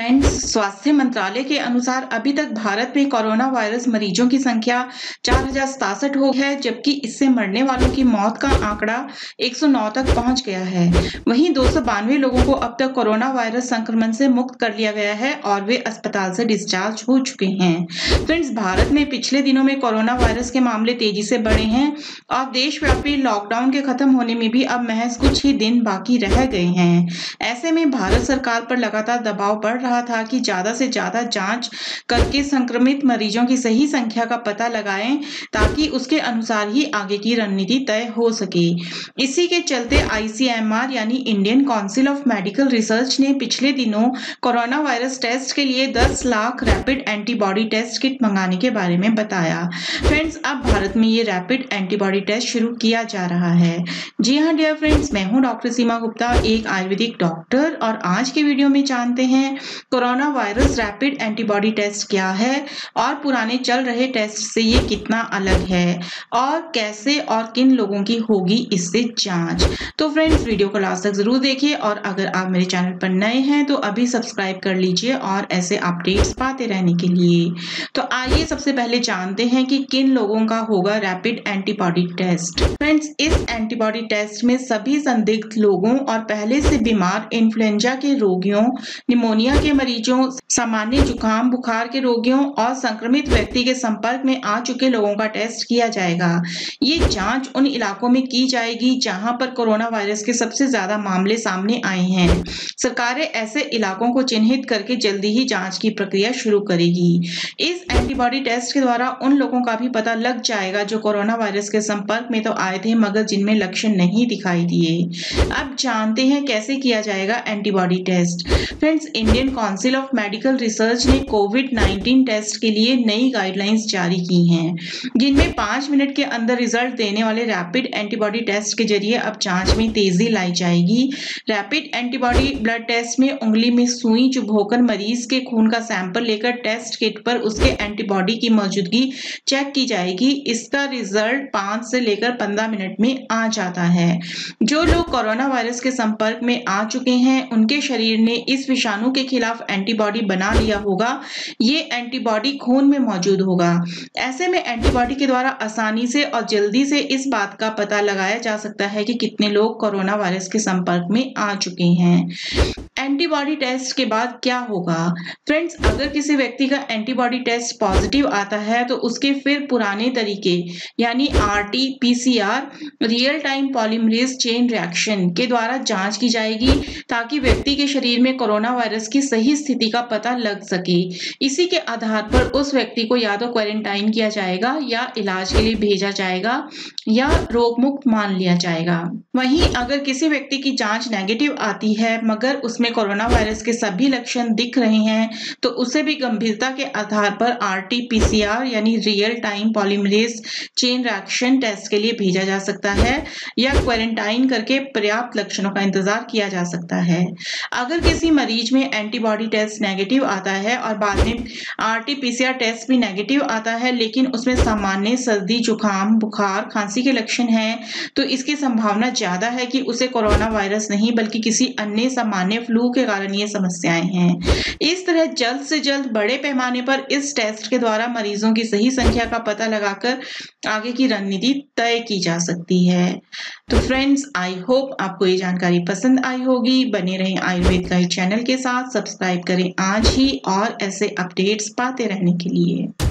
स्वास्थ्य मंत्रालय के अनुसार अभी तक भारत में कोरोना वायरस मरीजों की संख्या चार हज़ार हो है, जबकि इससे मरने वालों की मौत का आंकड़ा 109 तक पहुँच गया है। वहीं दो सौ बानवे लोगों को अब तक कोरोना वायरस संक्रमण से मुक्त कर लिया गया है और वे अस्पताल से डिस्चार्ज हो चुके हैं। फ्रेंड्स भारत में पिछले दिनों में कोरोना वायरस के मामले तेज़ी से बढ़े हैं और देशव्यापी लॉकडाउन के खत्म होने में भी अब महज कुछ ही दिन बाकी रह गए हैं। ऐसे में भारत सरकार पर लगातार दबाव बढ़ रहा रहा था कि ज़्यादा से ज़्यादा जाँच करके संक्रमित मरीजों की सही संख्या का पता लगाएँ ताकि उसके अनुसार ही आगे की रणनीति तय हो सके। इसी के चलते आईसीएमआर यानी Indian council of medical research ने पिछले दिनों कोरोना वायरस टेस्ट के लिए 10 lakh rapid antibody test kit मंगाने के बारे में बताया। फ्रेंड्स, अब भारत में ये रैपिड एंटीबॉडी टेस्ट शुरू किया जा रहा है। जी हाँ डियर फ्रेंड्स मैं हूँ डॉक्टर सीमा गुप्ता, एक आयुर्वेदिक डॉक्टर, और आज के वीडियो में जानते हैं corona virus rapid antibody test क्या है और पुराने चल रहे टेस्ट से ये कितना अलग है और कैसे और किन लोगों की होगी इससे जाँच। तो फ्रेंड्स, वीडियो को लास्ट तक ज़रूर देखिए और अगर आप मेरे चैनल पर नए हैं तो अभी सब्सक्राइब कर लीजिए और ऐसे अपडेट्स पाते रहने के लिए। तो आइए सबसे पहले जानते हैं कि किन लोगों का होगा रैपिड एंटीबॉडी टेस्ट। फ्रेंड्स, इस एंटीबॉडी टेस्ट में सभी संदिग्ध लोगों और पहले से बीमार इन्फ्लुएंजा के रोगियों, निमोनिया के मरीजों, सामान्य जुकाम, बुखार के रोगियों और संक्रमित व्यक्ति के संपर्क में आ चुके लोगों का टेस्ट किया जाएगा। ये जाँच उन इलाकों में की जाएगी जहाँ पर कोरोना वायरस के सबसे ज़्यादा मामले सामने आए हैं। सरकारें ऐसे इलाकों को चिन्हित करके जल्दी ही जाँच की प्रक्रिया शुरू करेगी। इस एंटीबॉडी टेस्ट के द्वारा उन लोगों का भी पता लग जाएगा जो कोरोना वायरस के संपर्क में तो आए थे मगर जिनमें लक्षण नहीं दिखाई दिए। अब जानते हैं कैसे किया जाएगा antibody test. Friends, Indian Council of Medical Research ने कोविड 19 टेस्ट के लिए नई गाइडलाइंस जारी की हैं, जिनमें पाँच मिनट के अंदर रिज़ल्ट देने वाले रैपिड एंटीबॉडी टेस्ट के ज़रिए अब जाँच में तेज़ी लाई जाएगी। रैपिड एंटीबॉडी ब्लड टेस्ट में उंगली में सुई चुभोकर मरीज़ के खून का सैंपल लेकर टेस्ट किट पर उसके एंटीबॉडी की मौजूदगी चेक की जाएगी। इसका रिज़ल्ट पाँच से लेकर पंद्रह मिनट में आ जाता है। जो लोग कोरोना वायरस के संपर्क में आ चुके हैं, उनके शरीर ने इस विषाणु के खिलाफ खिलाफ एंटीबॉडी बना लिया होगा, ये एंटीबॉडी खून में मौजूद होगा। ऐसे में एंटीबॉडी के द्वारा आसानी से और जल्दी से इस बात का पता लगाया जा सकता है कि कितने लोग कोरोना वायरस के संपर्क में आ चुके हैं। एंटीबॉडी टेस्ट के बाद क्या होगा? फ्रेंड्स, अगर किसी व्यक्ति का एंटीबॉडी टेस्ट पॉजिटिव आता है तो उसके फिर पुराने तरीके, यानी R T PCR, real time polymerase chain reaction के द्वारा जाँच की जाएगी, ताकि व्यक्ति के शरीर में कोरोना वायरस की सही स्थिति का पता लग सके। इसी के आधार पर उस व्यक्ति को या तो क्वारंटाइन किया जाएगा या इलाज के लिए भेजा जाएगा या रोग मुक्त मान लिया जाएगा। वहीं अगर किसी व्यक्ति की जाँच नेगेटिव आती है, मगर उसमें कोरोना वायरस के सभी लक्षण दिख रहे हैं तो उसे भी गंभीरता के आधार पर आर यानी real time polymerase chain reaction test के लिए भेजा जा सकता है या क्वारंटाइन करके पर्याप्त लक्षणों का इंतज़ार किया जा सकता है। अगर किसी मरीज़ में एंटीबॉडी टेस्ट नेगेटिव आता है और बाद में आरटीपीसीआर टेस्ट भी नेगेटिव आता है, लेकिन उसमें सामान्य सर्दी, जुकाम, बुखार, खांसी के लक्षण हैं। तो इसकी संभावना ज़्यादा है कि उसे कोरोना वायरस नहीं, बल्कि किसी अन्य सामान्य फ्लू के कारण ये समस्याएँ हैं। इस तरह जल्द से जल्द बड़े पैमाने पर इस टेस्ट के द्वारा मरीजों की सही संख्या का पता लगाकर आगे की रणनीति तय की जा सकती है। तो फ्रेंड्स आई होप आपको ये जानकारी पसंद आई होगी। बने रहें आयुर्वेद गाइड चैनल के साथ। सब्सक्राइब करें। आज ही और ऐसे अपडेट्स पाते रहने के लिए।